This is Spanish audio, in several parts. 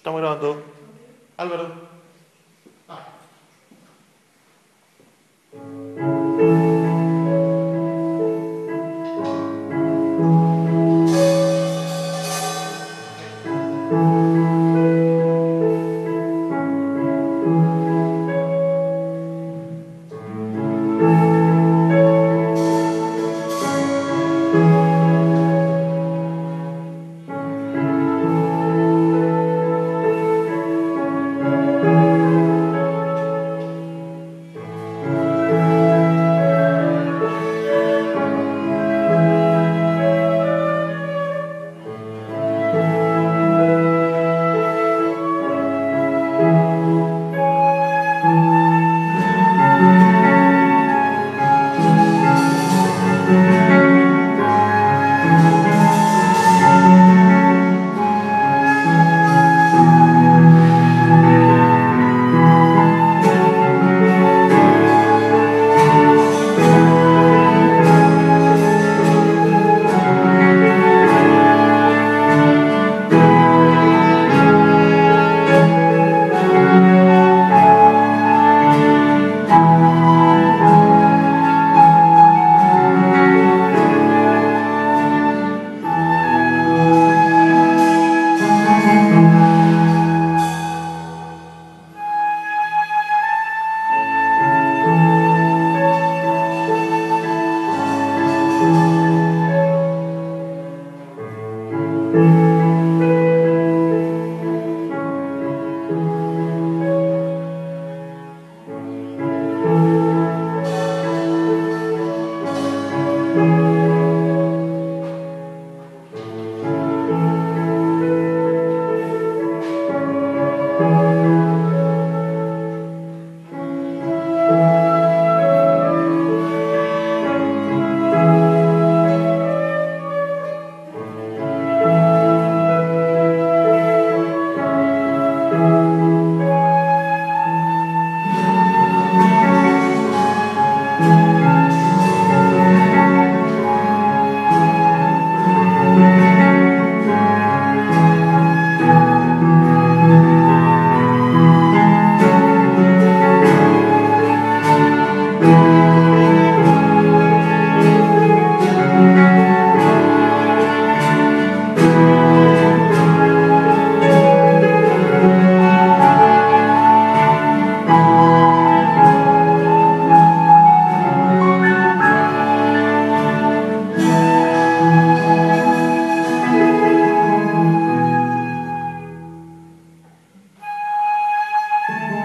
Estamos grabando. Álvaro.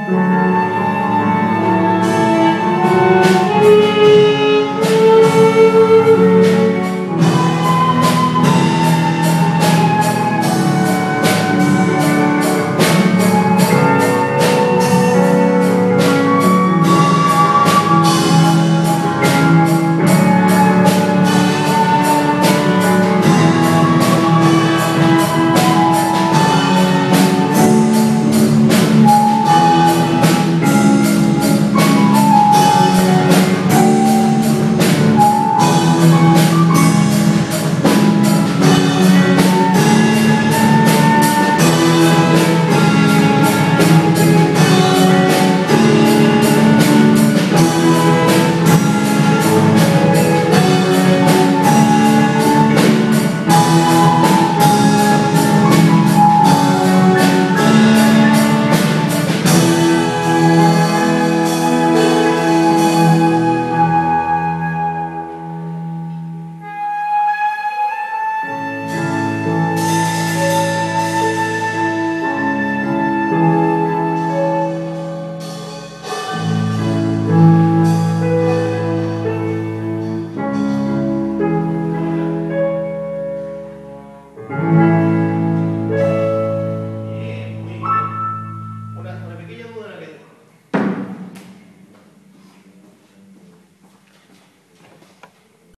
Música